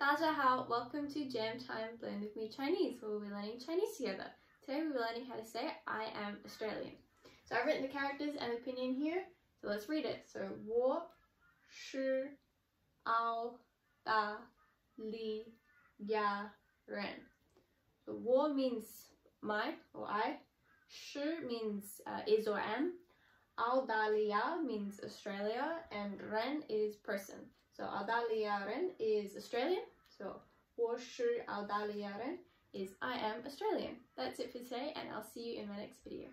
Dajiahao, welcome to Jam Time Learn with Me Chinese, where we'll be learning Chinese together. Today we'll be learning how to say I am Australian. So I've written the characters and pinyin here, so let's read it. So, 我是澳大利亚人. So, 我 means my or I, 是 means uh, is or am, Aodaliya means Australia and Ren is person. So Aodaliya Ren is Australian. So 我是澳大利亚人 is I am Australian. That's it for today and I'll see you in my next video.